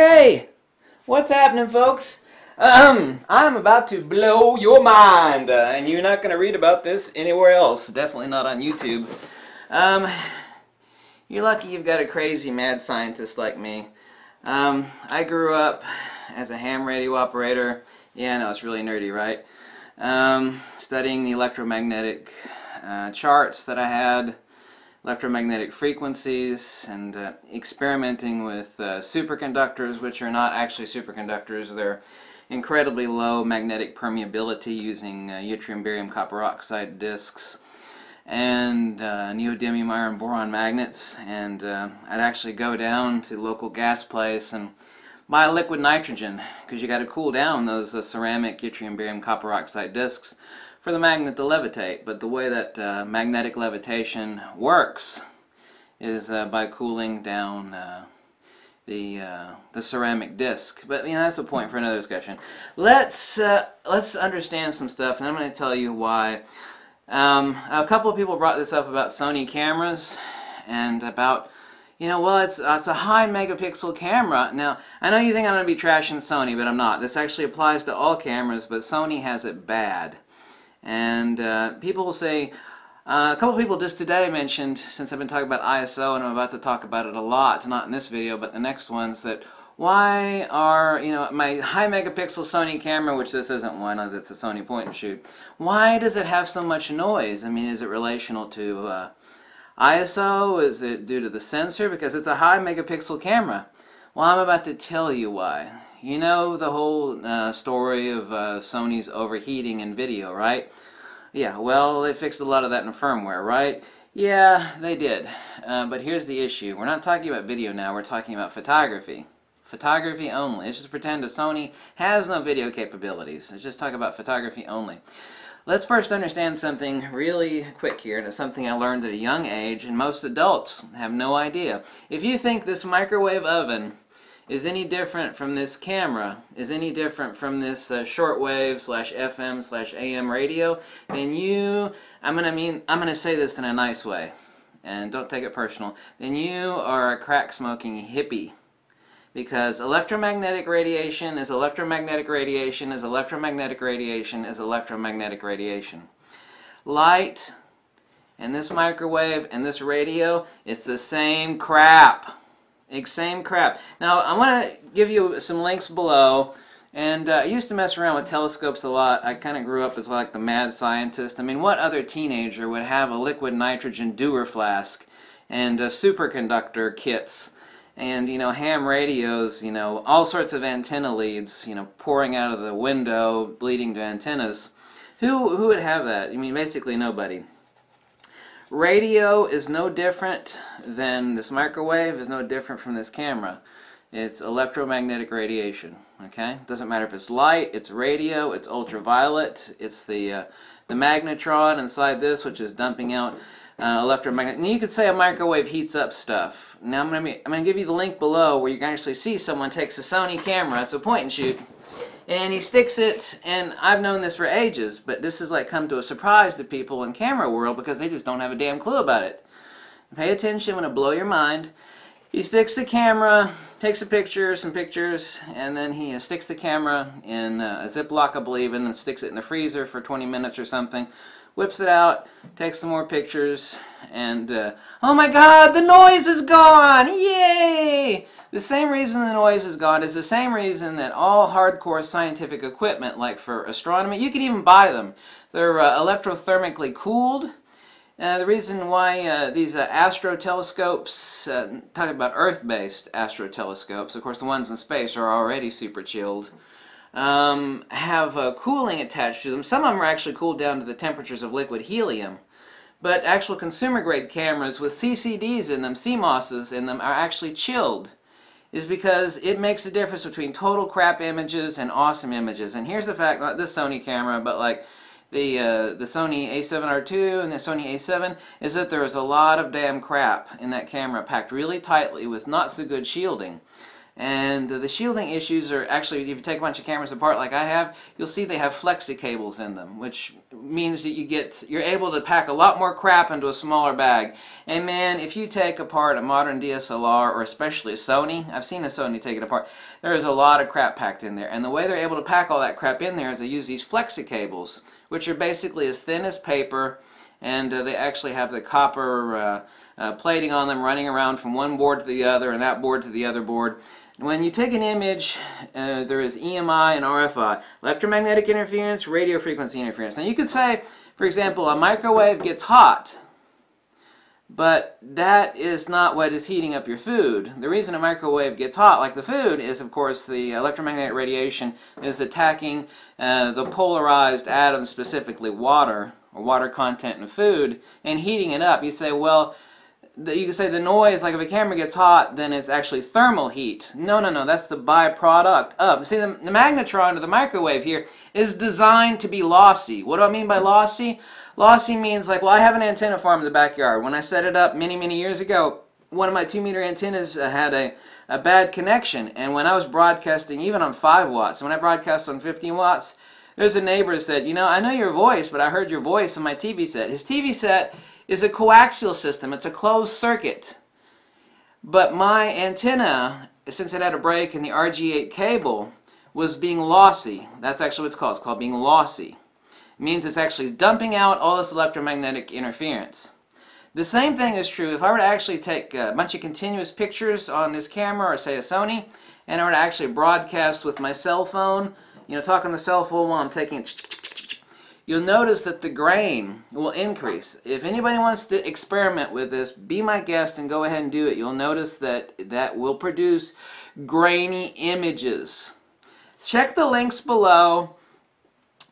Hey, what's happening, folks? Um, I'm about to blow your mind, uh, and you're not going to read about this anywhere else. Definitely not on YouTube. Um, you're lucky you've got a crazy mad scientist like me. Um, I grew up as a ham radio operator. Yeah, know it's really nerdy, right? Um, studying the electromagnetic uh, charts that I had electromagnetic frequencies and uh, experimenting with uh, superconductors, which are not actually superconductors. They're incredibly low magnetic permeability using uh, yttrium barium copper oxide disks and uh, neodymium iron boron magnets. And uh, I'd actually go down to local gas place and buy liquid nitrogen because you got to cool down those uh, ceramic yttrium barium copper oxide disks for the magnet to levitate. But the way that uh, magnetic levitation works is uh, by cooling down uh, the uh, the ceramic disc. But you know that's a point for another discussion. Let's uh, let's understand some stuff, and I'm going to tell you why. Um, a couple of people brought this up about Sony cameras and about you know, well, it's, uh, it's a high megapixel camera. Now, I know you think I'm going to be trashing Sony, but I'm not. This actually applies to all cameras, but Sony has it bad. And uh, people will say, uh, a couple people just today mentioned, since I've been talking about ISO and I'm about to talk about it a lot, not in this video, but the next ones, that why are, you know, my high megapixel Sony camera, which this isn't one, it's a Sony point and shoot, why does it have so much noise? I mean, is it relational to uh, ISO? Is it due to the sensor? Because it's a high megapixel camera. Well, I'm about to tell you why. You know the whole uh, story of uh, Sony's overheating in video, right? Yeah, well, they fixed a lot of that in firmware, right? Yeah, they did. Uh, but here's the issue. We're not talking about video now, we're talking about photography. Photography only. Let's just pretend that Sony has no video capabilities. Let's just talk about photography only. Let's first understand something really quick here, and it's something I learned at a young age, and most adults have no idea. If you think this microwave oven is any different from this camera, is any different from this uh, shortwave slash FM slash AM radio, then you, I'm gonna mean, I'm gonna say this in a nice way, and don't take it personal, then you are a crack smoking hippie. Because electromagnetic radiation is electromagnetic radiation is electromagnetic radiation is electromagnetic radiation. Light and this microwave and this radio, it's the same crap. Same crap. Now, I want to give you some links below. And uh, I used to mess around with telescopes a lot. I kind of grew up as like the mad scientist. I mean, what other teenager would have a liquid nitrogen Dewar flask and uh, superconductor kits and, you know, ham radios, you know, all sorts of antenna leads, you know, pouring out of the window, leading to antennas. Who, who would have that? I mean, basically nobody. Radio is no different than this microwave, is no different from this camera. It's electromagnetic radiation, okay? Doesn't matter if it's light, it's radio, it's ultraviolet, it's the, uh, the magnetron inside this, which is dumping out uh, electromagnetic. And you could say a microwave heats up stuff. Now I'm going to give you the link below where you can actually see someone takes a Sony camera, it's a point and shoot, and he sticks it, and I've known this for ages, but this has like come to a surprise to people in camera world because they just don't have a damn clue about it. Pay attention, going to blow your mind. He sticks the camera, takes a picture, some pictures, and then he sticks the camera in a Ziploc, I believe, and then sticks it in the freezer for 20 minutes or something. Whips it out, takes some more pictures, and uh, oh my god, the noise is gone! Yay! The same reason the noise is gone is the same reason that all hardcore scientific equipment, like for astronomy, you can even buy them. They're uh, electrothermically cooled. Uh, the reason why uh, these uh, astro telescopes, uh, talking about Earth-based astro telescopes, of course the ones in space are already super chilled, um, have uh, cooling attached to them. Some of them are actually cooled down to the temperatures of liquid helium. But actual consumer grade cameras with CCDs in them, CMOSs in them, are actually chilled is because it makes a difference between total crap images and awesome images. And here's the fact, not this Sony camera, but like the uh, the Sony a7R2 and the Sony a7, is that there is a lot of damn crap in that camera packed really tightly with not so good shielding. And the shielding issues are actually, if you take a bunch of cameras apart like I have, you'll see they have flexi cables in them, which means that you get, you're able to pack a lot more crap into a smaller bag. And man, if you take apart a modern DSLR, or especially a Sony, I've seen a Sony take it apart, there is a lot of crap packed in there. And the way they're able to pack all that crap in there is they use these flexi cables, which are basically as thin as paper, and uh, they actually have the copper uh, uh, plating on them running around from one board to the other and that board to the other board. When you take an image, uh, there is EMI and RFI, electromagnetic interference, radio frequency interference. Now you could say, for example, a microwave gets hot, but that is not what is heating up your food. The reason a microwave gets hot, like the food, is of course the electromagnetic radiation is attacking uh, the polarized atoms, specifically water, or water content in food, and heating it up. You say, well, you can say the noise, like if a camera gets hot, then it's actually thermal heat. No, no, no, that's the byproduct of. See, the, the magnetron or the microwave here is designed to be lossy. What do I mean by lossy? Lossy means like, well, I have an antenna farm in the backyard. When I set it up many, many years ago, one of my 2 meter antennas uh, had a, a bad connection. And when I was broadcasting, even on 5 watts, when I broadcast on 15 watts, there's a neighbor that said, you know, I know your voice, but I heard your voice on my TV set. His TV set is a coaxial system. It's a closed circuit. But my antenna, since it had a break in the RG8 cable, was being lossy. That's actually what it's called. It's called being lossy. It means it's actually dumping out all this electromagnetic interference. The same thing is true if I were to actually take a bunch of continuous pictures on this camera, or say a Sony, and I were to actually broadcast with my cell phone, you know, talk on the cell phone while I'm taking you'll notice that the grain will increase. If anybody wants to experiment with this, be my guest and go ahead and do it. You'll notice that that will produce grainy images. Check the links below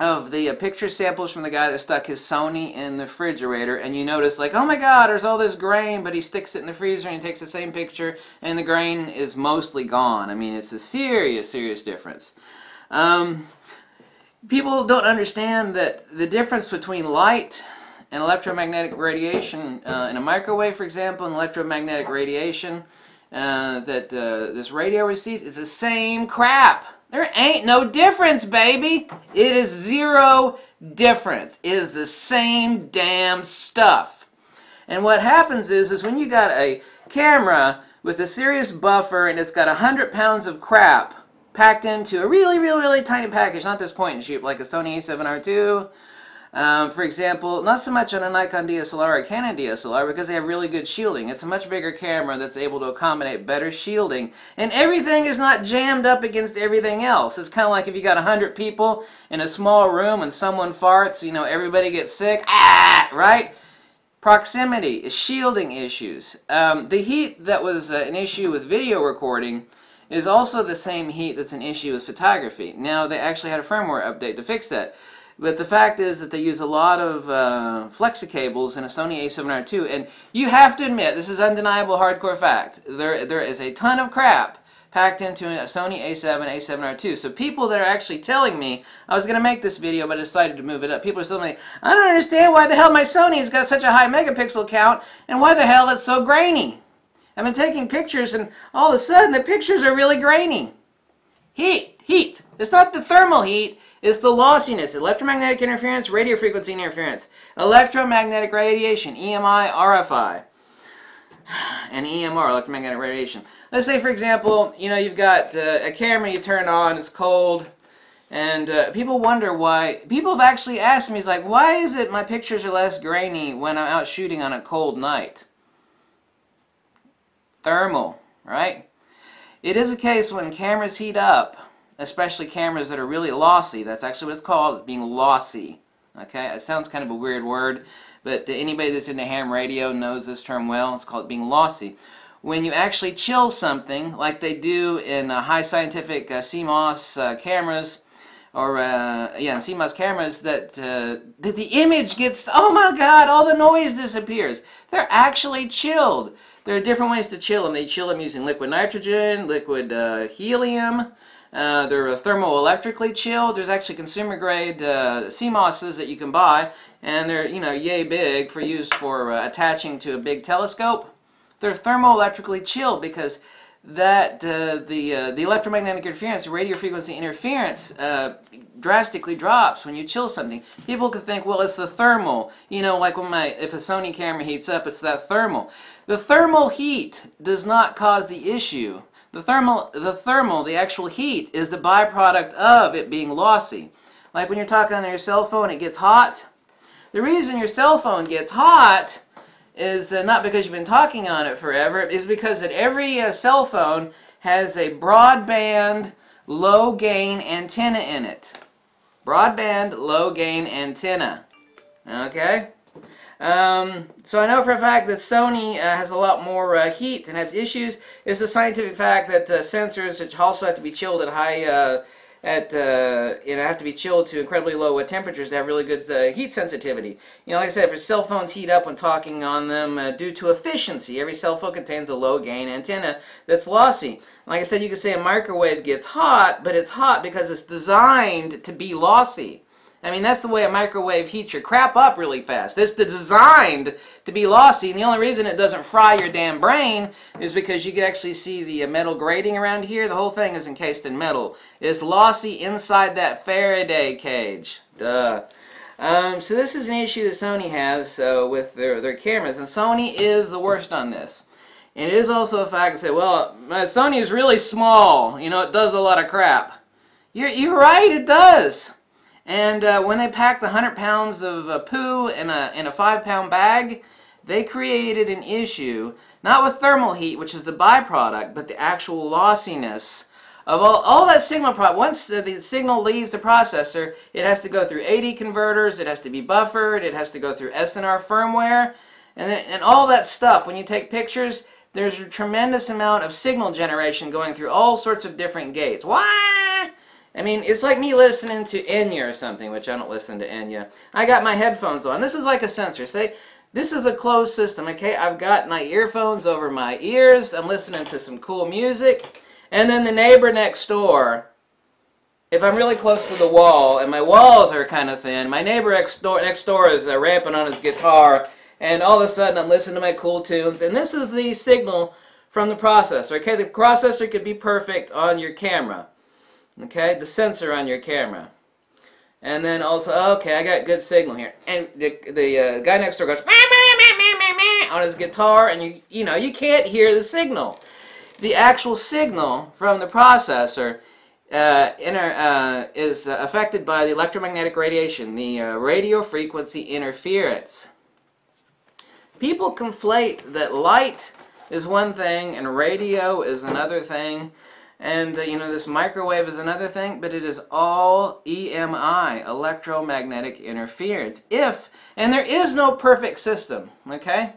of the uh, picture samples from the guy that stuck his Sony in the refrigerator and you notice like oh my god there's all this grain but he sticks it in the freezer and he takes the same picture and the grain is mostly gone I mean it's a serious serious difference um, people don't understand that the difference between light and electromagnetic radiation uh, in a microwave, for example, and electromagnetic radiation uh, that uh, this radio receives is the same crap. There ain't no difference, baby. It is zero difference. It is the same damn stuff. And what happens is, is when you got a camera with a serious buffer and it's got a hundred pounds of crap packed into a really, really, really tiny package, not this point and shoot, like a Sony a7R II. Um, for example, not so much on a Nikon DSLR or a Canon DSLR because they have really good shielding. It's a much bigger camera that's able to accommodate better shielding. And everything is not jammed up against everything else. It's kind of like if you got 100 people in a small room and someone farts, you know, everybody gets sick. Ah! Right? Proximity is shielding issues. Um, the heat that was uh, an issue with video recording is also the same heat that's an issue with photography. Now, they actually had a firmware update to fix that. But the fact is that they use a lot of uh, flexi cables in a Sony a7R II, and you have to admit, this is undeniable hardcore fact, there, there is a ton of crap packed into a Sony a7, a7R II. So people that are actually telling me, I was going to make this video, but I decided to move it up. People are telling me, I don't understand why the hell my Sony's got such a high megapixel count, and why the hell it's so grainy. I've been taking pictures and all of a sudden the pictures are really grainy. Heat, heat. It's not the thermal heat, it's the lossiness, electromagnetic interference, radio frequency interference, electromagnetic radiation, EMI, RFI, and EMR, electromagnetic radiation. Let's say, for example, you know, you've got uh, a camera you turn on, it's cold, and uh, people wonder why, people have actually asked me, it's like, why is it my pictures are less grainy when I'm out shooting on a cold night? Thermal, right? It is a case when cameras heat up, especially cameras that are really lossy. That's actually what it's called, it's being lossy. Okay, it sounds kind of a weird word, but anybody that's into ham radio knows this term well. It's called being lossy. When you actually chill something, like they do in uh, high scientific uh, CMOS uh, cameras, or uh, yeah, CMOS cameras, that, uh, that the image gets, oh my god, all the noise disappears. They're actually chilled. There are different ways to chill them. They chill them using liquid nitrogen, liquid uh, helium. Uh, they're thermoelectrically chilled. There's actually consumer grade uh, CMOSs that you can buy, and they're you know yay big for use for uh, attaching to a big telescope. They're thermoelectrically chilled because that uh, the uh, the electromagnetic interference, the radio frequency interference, uh, drastically drops when you chill something. People could think, well, it's the thermal. You know, like when my if a Sony camera heats up, it's that thermal. The thermal heat does not cause the issue. The thermal, the thermal, the actual heat, is the byproduct of it being lossy. Like when you're talking on your cell phone, it gets hot. The reason your cell phone gets hot is uh, not because you've been talking on it forever, is because that every uh, cell phone has a broadband low gain antenna in it. Broadband low gain antenna. Okay? Um, so I know for a fact that Sony uh, has a lot more uh, heat and has issues. It's a scientific fact that uh, sensors also have to be chilled at high uh, at uh, you know have to be chilled to incredibly low temperatures to have really good uh, heat sensitivity. You know, like I said, if your cell phones heat up when talking on them uh, due to efficiency, every cell phone contains a low gain antenna that's lossy. Like I said, you could say a microwave gets hot, but it's hot because it's designed to be lossy. I mean, that's the way a microwave heats your crap up really fast. It's designed to be lossy, and the only reason it doesn't fry your damn brain is because you can actually see the uh, metal grating around here. The whole thing is encased in metal. It's lossy inside that Faraday cage. Duh. Um, so this is an issue that Sony has uh, with their, their cameras, and Sony is the worst on this. And it is also a fact to say, well, Sony is really small. You know, it does a lot of crap. You're, you're right, it does. And uh, when they packed 100 pounds of uh, poo in a, in a 5 pound bag, they created an issue, not with thermal heat, which is the byproduct, but the actual lossiness of all, all that signal. Pro once the, the signal leaves the processor, it has to go through AD converters, it has to be buffered, it has to go through SNR firmware, and, then, and all that stuff. When you take pictures, there's a tremendous amount of signal generation going through all sorts of different gates. Why? I mean, it's like me listening to Enya or something, which I don't listen to Enya. I got my headphones on. This is like a sensor. Say, this is a closed system, okay? I've got my earphones over my ears. I'm listening to some cool music. And then the neighbor next door, if I'm really close to the wall, and my walls are kind of thin, my neighbor next door, next door is uh, ramping on his guitar, and all of a sudden I'm listening to my cool tunes, and this is the signal from the processor, okay? The processor could be perfect on your camera okay the sensor on your camera. And then also okay I got good signal here. And the, the uh, guy next door goes on his guitar and you you know you can't hear the signal. The actual signal from the processor uh, inter, uh, is affected by the electromagnetic radiation the uh, radio frequency interference. People conflate that light is one thing and radio is another thing and, uh, you know, this microwave is another thing, but it is all EMI, electromagnetic interference. If, and there is no perfect system, okay?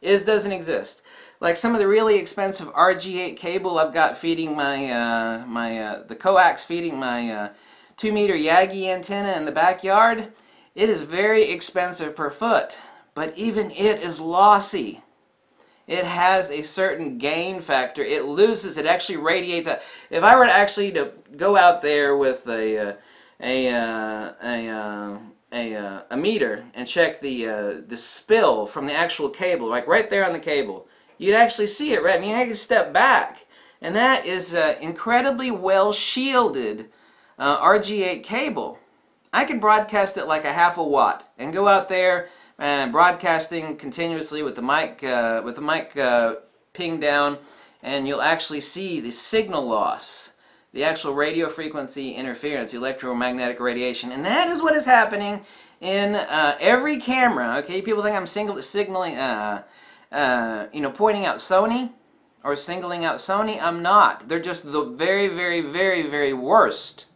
Is doesn't exist. Like some of the really expensive RG8 cable I've got feeding my, uh, my, uh, the coax feeding my uh, 2 meter Yagi antenna in the backyard, it is very expensive per foot, but even it is lossy it has a certain gain factor. It loses, it actually radiates out. If I were to actually to go out there with a, uh, a, uh, a, uh, a, uh, a meter and check the, uh, the spill from the actual cable, like right there on the cable, you'd actually see it, right? I mean, I can step back. And that is uh, incredibly well shielded RG8 cable. I could broadcast it like a half a watt and go out there and broadcasting continuously with the mic uh, with the mic uh, ping down and you'll actually see the signal loss the actual radio frequency interference electromagnetic radiation and that is what is happening in uh, every camera. Okay people think I'm single signaling uh, uh, you know pointing out Sony or singling out Sony. I'm not. They're just the very very very very worst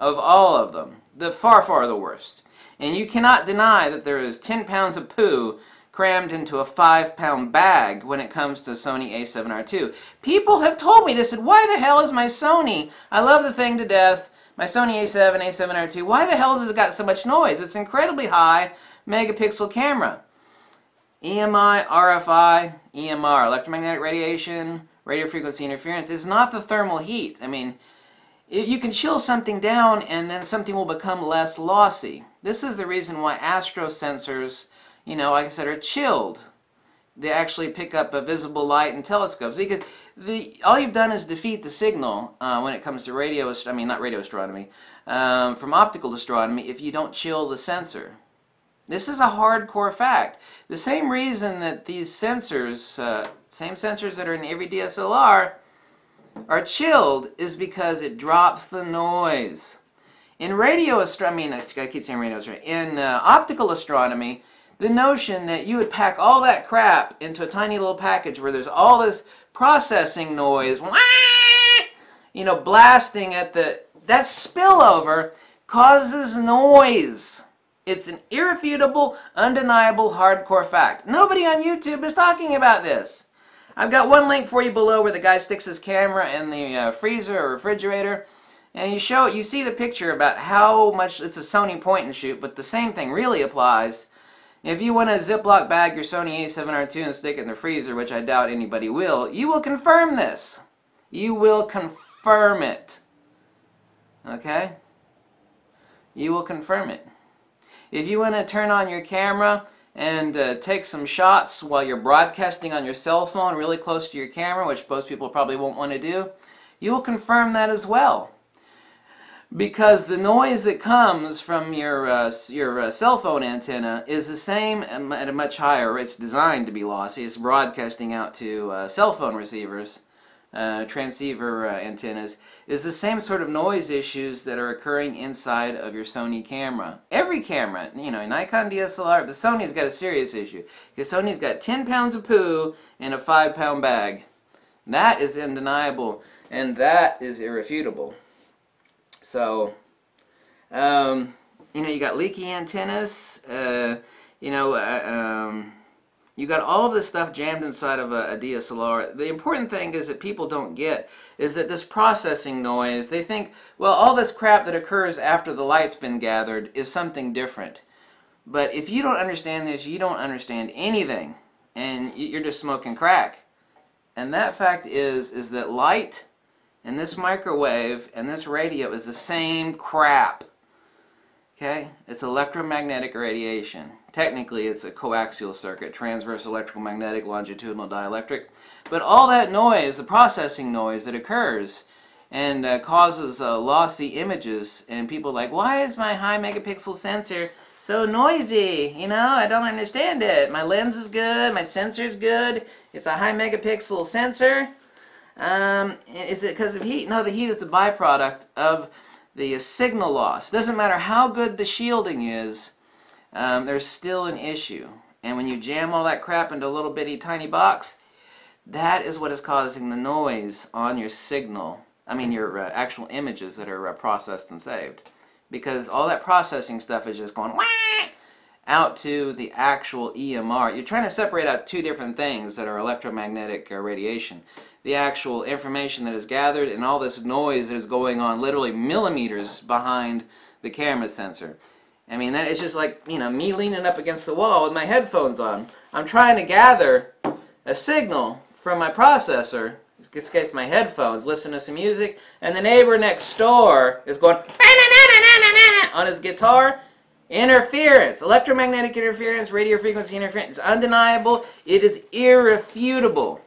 of all of them. The far far the worst and you cannot deny that there is 10 pounds of poo crammed into a 5 pound bag when it comes to Sony a7R2. People have told me, they said, why the hell is my Sony, I love the thing to death, my Sony a7, a7R2, why the hell has it got so much noise? It's incredibly high megapixel camera. EMI, RFI, EMR, electromagnetic radiation, radio frequency interference, is not the thermal heat. I mean, you can chill something down and then something will become less lossy. This is the reason why astro sensors, you know, like I said, are chilled. they actually pick up a visible light in telescopes because the all you've done is defeat the signal uh, when it comes to radio. I mean, not radio astronomy, um, from optical astronomy. If you don't chill the sensor, this is a hardcore fact. The same reason that these sensors, uh, same sensors that are in every DSLR, are chilled is because it drops the noise. In radio astronomy, I keep saying radio astronomy. In uh, optical astronomy, the notion that you would pack all that crap into a tiny little package where there's all this processing noise, you know, blasting at the, that spillover causes noise. It's an irrefutable, undeniable, hardcore fact. Nobody on YouTube is talking about this. I've got one link for you below where the guy sticks his camera in the uh, freezer or refrigerator and you show you see the picture about how much it's a Sony point and shoot but the same thing really applies if you want to Ziploc bag your Sony a7R II and stick it in the freezer, which I doubt anybody will, you will confirm this. You will confirm it. Okay? You will confirm it. If you want to turn on your camera and uh, take some shots while you're broadcasting on your cell phone really close to your camera, which most people probably won't want to do, you will confirm that as well because the noise that comes from your uh, your uh, cell phone antenna is the same at a much higher. It's designed to be lossy. It's broadcasting out to uh, cell phone receivers, uh, transceiver uh, antennas. Is the same sort of noise issues that are occurring inside of your Sony camera. Every camera, you know, Nikon DSLR, but Sony's got a serious issue because Sony's got 10 pounds of poo in a five pound bag. That is undeniable, and that is irrefutable. So, um, you know, you got leaky antennas, uh, you know, uh, um, you got all of this stuff jammed inside of a, a, DSLR. The important thing is that people don't get is that this processing noise, they think, well, all this crap that occurs after the light's been gathered is something different. But if you don't understand this, you don't understand anything. And you're just smoking crack. And that fact is, is that light and this microwave and this radio is the same crap. Okay? It's electromagnetic radiation. Technically, it's a coaxial circuit, transverse electrical magnetic longitudinal dielectric. But all that noise, the processing noise that occurs and uh, causes uh, lossy images, and people like, why is my high megapixel sensor so noisy? You know, I don't understand it. My lens is good, my sensor's good, it's a high megapixel sensor. Um, is it because of heat? No, the heat is the byproduct of the signal loss. Doesn't matter how good the shielding is, um, there's still an issue. And when you jam all that crap into a little bitty tiny box, that is what is causing the noise on your signal. I mean your uh, actual images that are uh, processed and saved. Because all that processing stuff is just going out to the actual EMR. You're trying to separate out two different things that are electromagnetic uh, radiation the actual information that is gathered and all this noise that is going on literally millimeters behind the camera sensor. I mean, that is just like, you know, me leaning up against the wall with my headphones on. I'm trying to gather a signal from my processor, in this case my headphones, listen to some music, and the neighbor next door is going on his guitar. Interference, electromagnetic interference, radio frequency interference, it's undeniable, it is irrefutable.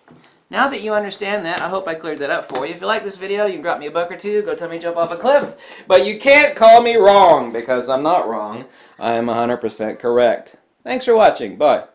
Now that you understand that, I hope I cleared that up for you. If you like this video, you can drop me a buck or two, go tell me jump off a cliff. But you can't call me wrong, because I'm not wrong. I am 100% correct. Thanks for watching. Bye.